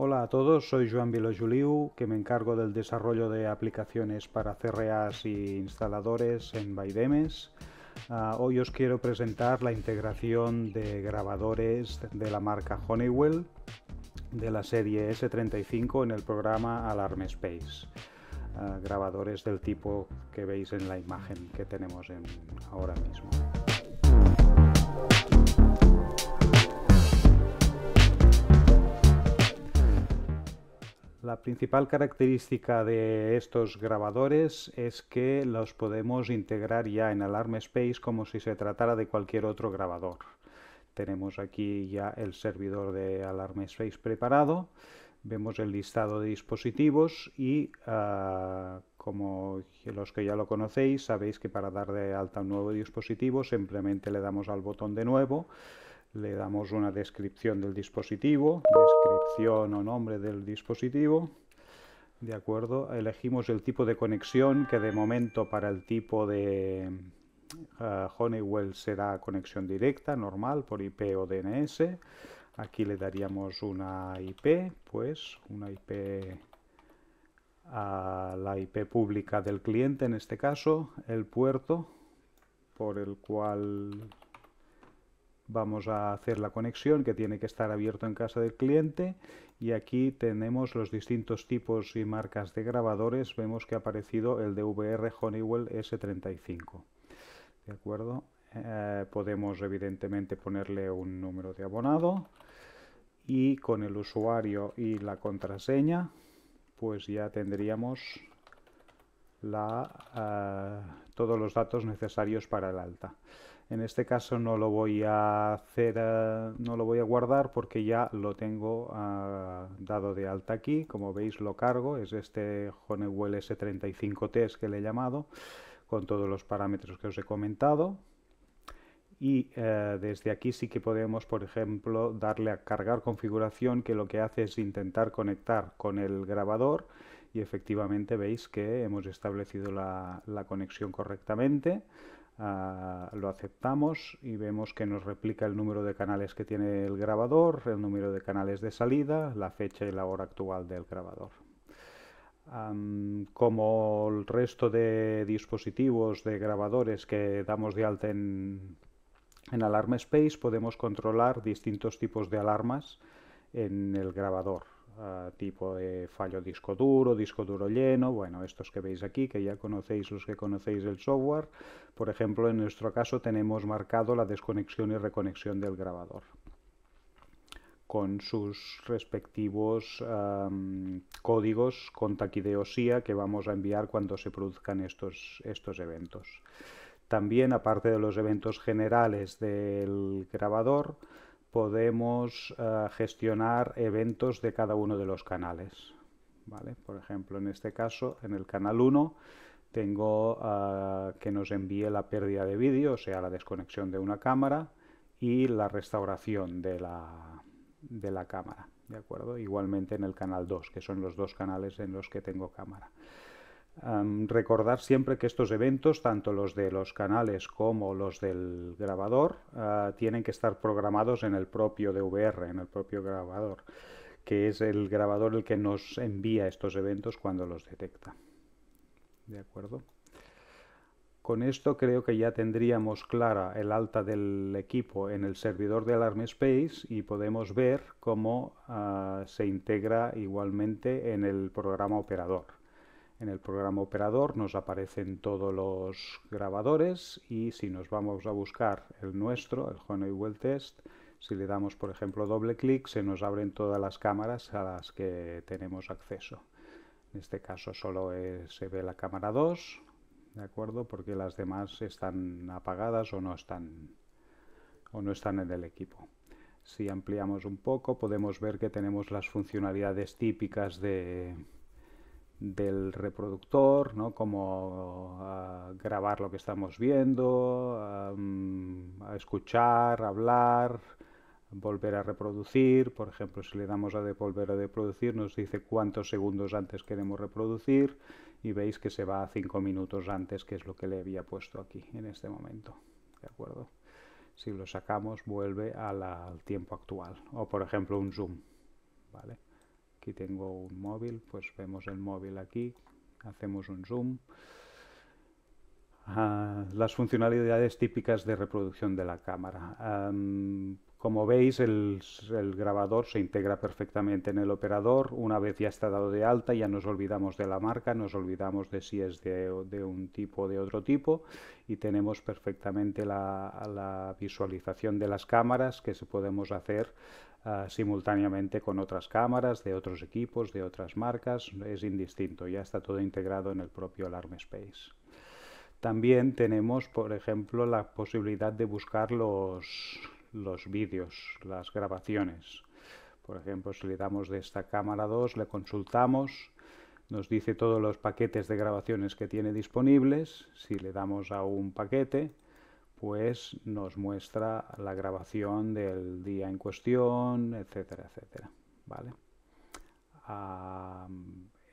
Hola a todos, soy Joan Vilojuliu, que me encargo del desarrollo de aplicaciones para CRAs y instaladores en Baidemes. Uh, hoy os quiero presentar la integración de grabadores de la marca Honeywell de la serie S35 en el programa Alarm Space. Uh, grabadores del tipo que veis en la imagen que tenemos en, ahora mismo. La principal característica de estos grabadores es que los podemos integrar ya en Alarm Space como si se tratara de cualquier otro grabador. Tenemos aquí ya el servidor de Alarm Space preparado, vemos el listado de dispositivos y uh, como los que ya lo conocéis, sabéis que para dar de alta un nuevo dispositivo simplemente le damos al botón de nuevo le damos una descripción del dispositivo, o nombre del dispositivo, de acuerdo, elegimos el tipo de conexión que de momento para el tipo de uh, Honeywell será conexión directa, normal, por IP o DNS, aquí le daríamos una IP, pues una IP a la IP pública del cliente en este caso, el puerto por el cual vamos a hacer la conexión que tiene que estar abierto en casa del cliente y aquí tenemos los distintos tipos y marcas de grabadores. Vemos que ha aparecido el de VR Honeywell S35 de acuerdo eh, podemos evidentemente ponerle un número de abonado y con el usuario y la contraseña pues ya tendríamos uh, todos los datos necesarios para el alta en este caso no lo voy a hacer, uh, no lo voy a guardar porque ya lo tengo uh, dado de alta aquí. Como veis lo cargo, es este Honeywell S35T que le he llamado, con todos los parámetros que os he comentado. Y uh, desde aquí sí que podemos, por ejemplo, darle a cargar configuración, que lo que hace es intentar conectar con el grabador y efectivamente veis que hemos establecido la conexión correctamente. Uh, lo aceptamos y vemos que nos replica el número de canales que tiene el grabador, el número de canales de salida, la fecha y la hora actual del grabador. Como el resto de dispositivos de grabadores que damos de alta en, en Alarm Space, podemos controlar distintos tipos de alarmas en el grabador tipo de fallo disco duro, disco duro lleno, bueno, estos que veis aquí, que ya conocéis los que conocéis el software. Por ejemplo, en nuestro caso tenemos marcado la desconexión y reconexión del grabador con sus respectivos códigos con taquideosía que vamos a enviar cuando se produzcan estos, estos eventos. También, aparte de los eventos generales del grabador, podemos uh, gestionar eventos de cada uno de los canales. ¿vale? Por ejemplo, en este caso, en el canal 1, tengo uh, que nos envíe la pérdida de vídeo, o sea, la desconexión de una cámara y la restauración de la, de la cámara. ¿De acuerdo? Igualmente en el canal 2, que son los dos canales en los que tengo cámara. Recordar siempre que estos eventos, tanto los de los canales como los del grabador, uh, tienen que estar programados en el propio DVR, en el propio grabador, que es el grabador el que nos envía estos eventos cuando los detecta. ¿De acuerdo? Con esto creo que ya tendríamos clara el alta del equipo en el servidor de Alarm Space y podemos ver cómo uh, se integra igualmente en el programa operador. En el programa operador nos aparecen todos los grabadores y si nos vamos a buscar el nuestro, el Honeywell Test, si le damos por ejemplo doble clic se nos abren todas las cámaras a las que tenemos acceso. En este caso solo se ve la cámara 2, ¿de acuerdo? Porque las demás están apagadas o no están, o no están en el equipo. Si ampliamos un poco podemos ver que tenemos las funcionalidades típicas de, del reproductor, ¿no? como uh, grabar lo que estamos viendo, escuchar, hablar, volver a reproducir. Por ejemplo, si le damos a de volver a reproducir, nos dice cuántos segundos antes queremos reproducir y veis que se va a 5 minutos antes, que es lo que le había puesto aquí en este momento. ¿De acuerdo? Si lo sacamos, vuelve al tiempo actual. O, por ejemplo, un zoom. ¿Vale? Aquí tengo un móvil, pues vemos el móvil aquí, hacemos un zoom. Las funcionalidades típicas de reproducción de la cámara. Como veis, el, grabador se integra perfectamente en el operador. Una vez ya está dado de alta, ya nos olvidamos de la marca, nos olvidamos de si es de, un tipo o de otro tipo y tenemos perfectamente la, visualización de las cámaras que se podemos hacer ah, simultáneamente con otras cámaras de otros equipos, de otras marcas. Es indistinto, ya está todo integrado en el propio Alarm Space. También tenemos, por ejemplo, la posibilidad de buscar los, los vídeos, las grabaciones. Por ejemplo, si le damos de esta cámara 2, le consultamos, nos dice todos los paquetes de grabaciones que tiene disponibles. Si le damos a un paquete, pues nos muestra la grabación del día en cuestión, etcétera, etcétera. ¿Vale?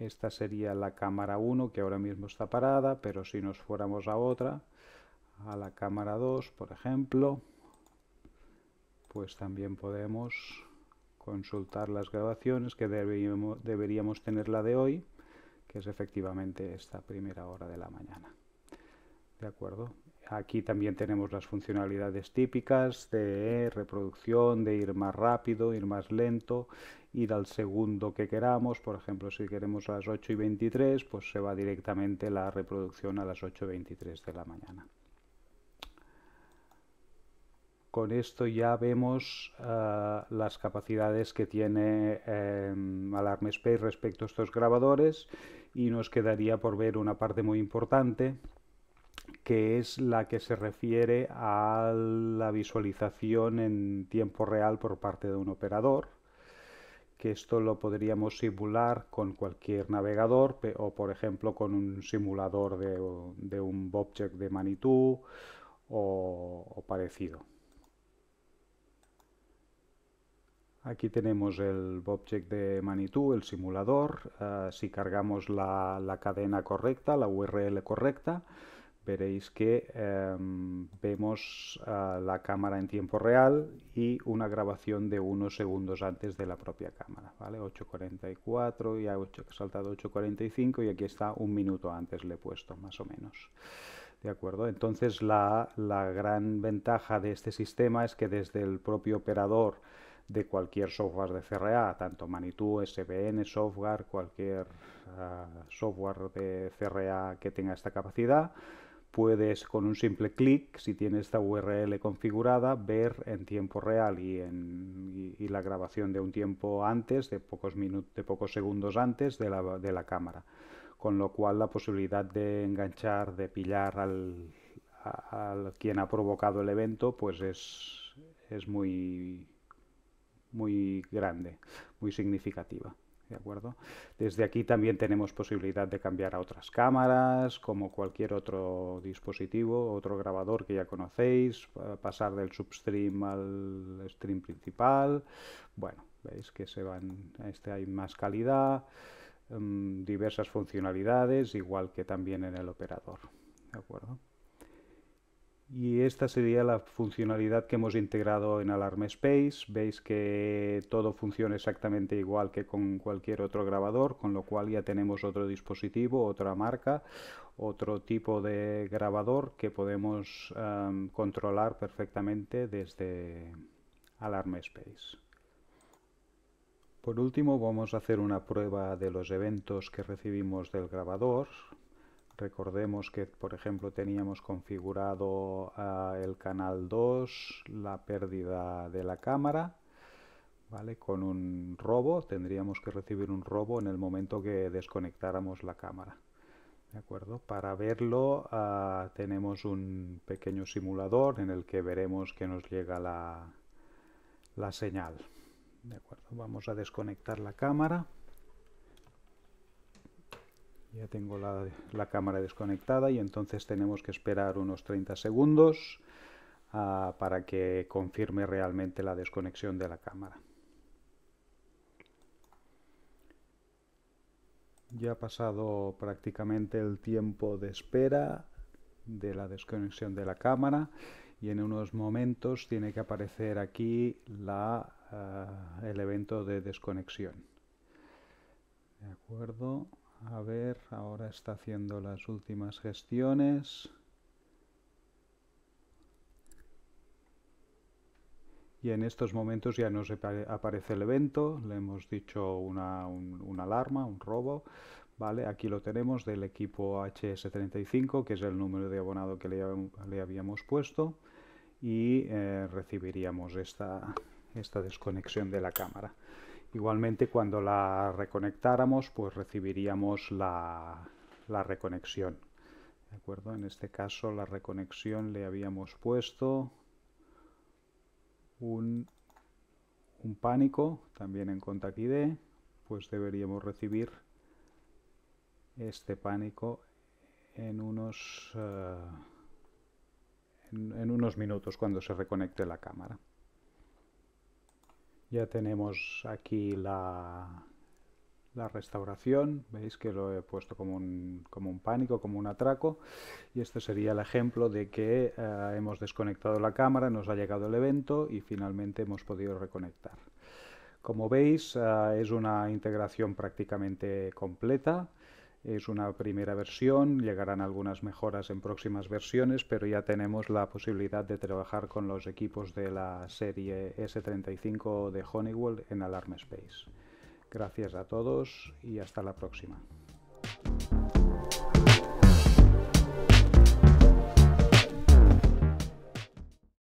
Esta sería la cámara 1 que ahora mismo está parada, pero si nos fuéramos a otra, a la cámara 2, por ejemplo, pues también podemos consultar las grabaciones que deberíamos, deberíamos tener la de hoy, que es efectivamente esta primera hora de la mañana. ¿De acuerdo? Aquí también tenemos las funcionalidades típicas de reproducción, de ir más rápido, ir más lento, ir al segundo que queramos. Por ejemplo, si queremos a las 8 y 23, pues se va directamente la reproducción a las 8 y 23 de la mañana con esto ya vemos eh, las capacidades que tiene eh, Alarm Space respecto a estos grabadores y nos quedaría por ver una parte muy importante que es la que se refiere a la visualización en tiempo real por parte de un operador que esto lo podríamos simular con cualquier navegador o por ejemplo con un simulador de, un Bobject de Manitou o parecido. Aquí tenemos el Object de Manitou, el simulador. Eh, si cargamos la, cadena correcta, la URL correcta, veréis que em, vemos la cámara en tiempo real y una grabación de unos segundos antes de la propia cámara. ¿vale? 8.44, ya he saltado 8.45 y aquí está un minuto antes le he puesto, más o menos. ¿De acuerdo? Entonces la, la gran ventaja de este sistema es que desde el propio operador de cualquier software de CRA, tanto Manitou, SBN, software, cualquier ah, software de CRA que tenga esta capacidad, puedes con un simple clic, si tienes esta URL configurada, ver en tiempo real y, la grabación de un tiempo antes, de pocos, minutos, de pocos segundos antes de la, de la cámara. Con lo cual la posibilidad de enganchar, de pillar al, al quien ha provocado el evento, pues es, es muy muy grande, muy significativa. ¿De acuerdo? Desde aquí también tenemos posibilidad de cambiar a otras cámaras, como cualquier otro dispositivo, otro grabador que ya conocéis, pasar del substream al stream principal. Bueno, veis que se van, este hay más calidad, em, diversas funcionalidades, igual que también en el operador. ¿De acuerdo? Y esta sería la funcionalidad que hemos integrado en Alarm Space. Veis que todo funciona exactamente igual que con cualquier otro grabador, con lo cual ya tenemos otro dispositivo, otra marca, otro tipo de grabador que podemos em, controlar perfectamente desde Alarm Space. Por último vamos a hacer una prueba de los eventos que recibimos del grabador. Recordemos que, por ejemplo, teníamos configurado ah, el canal 2, la pérdida de la cámara, ¿vale? Con un robo, tendríamos que recibir un robo en el momento que desconectáramos la cámara. ¿De acuerdo? Para verlo ah, tenemos un pequeño simulador en el que veremos que nos llega la, la señal. ¿De acuerdo? Vamos a desconectar la cámara. Ya tengo la, cámara desconectada y entonces tenemos que esperar unos 30 segundos ah, para que confirme realmente la desconexión de la cámara. Ya ha pasado prácticamente el tiempo de espera de la desconexión de la cámara y en unos momentos tiene que aparecer aquí la, ah, el evento de desconexión. De acuerdo. A ver, ahora está haciendo las últimas gestiones. y en estos momentos ya nos aparece el evento, le hemos dicho una, alarma, un robo, ¿vale? Aquí lo tenemos del equipo HS35, que es el número de abonado que le, habíamos puesto, y eh, recibiríamos esta, esta desconexión de la cámara. Igualmente cuando la reconectáramos, pues recibiríamos la, reconexión. ¿De acuerdo? En este caso la reconexión le habíamos puesto un, pánico, también en Contact ID, pues deberíamos recibir este pánico en unos, eh, en, unos minutos cuando se reconecte la cámara. Ya tenemos aquí la, restauración, veis que lo he puesto como un, como un pánico, como un atraco, y este sería el ejemplo de que eh, hemos desconectado la cámara, nos ha llegado el evento y finalmente hemos podido reconectar. Como veis, eh, es una integración prácticamente completa, es una primera versión, llegarán algunas mejoras en próximas versiones, pero ya tenemos la posibilidad de trabajar con los equipos de la serie S35 de Honeywell en Alarm Space. Gracias a todos y hasta la próxima.